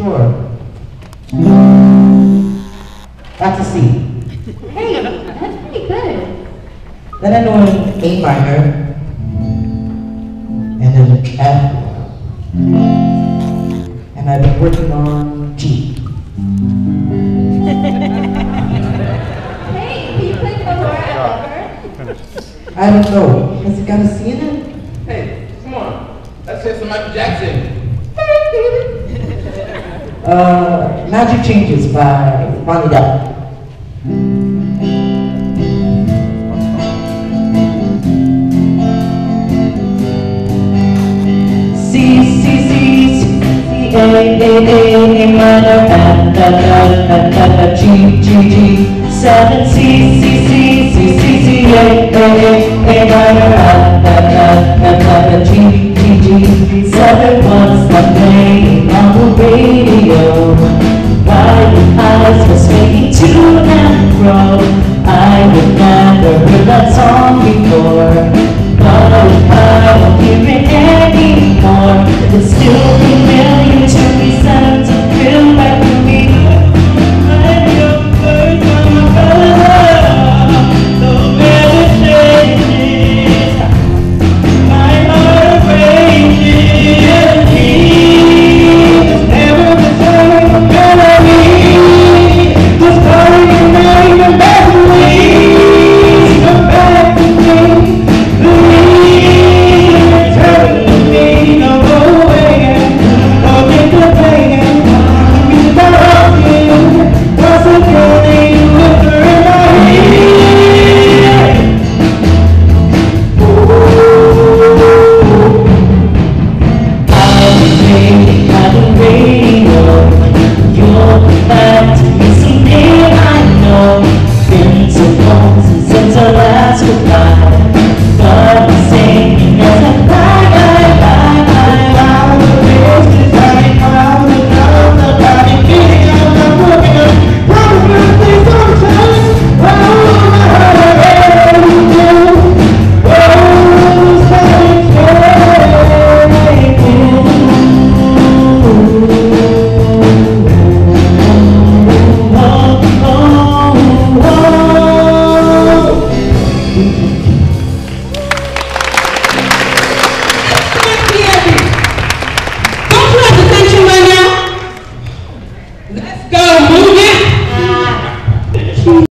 Sure. That's a C. Hey, that's pretty good. Then I know an A minor, and an F, and I've been working on G. Hey, can you play Aurora Ever? I don't know. Has it got a C in it? Hey, come on. Let's hear some Michael Jackson. Uh, Magic Changes by Depp. C, C, C, C, A, A, A, A minor, F, F, F, F, F, F, G, G, G, seven, C, C, C, C, C, C, A, A, A, A minor, F, F, F, F, F, F, G, G, G, seven, what's the back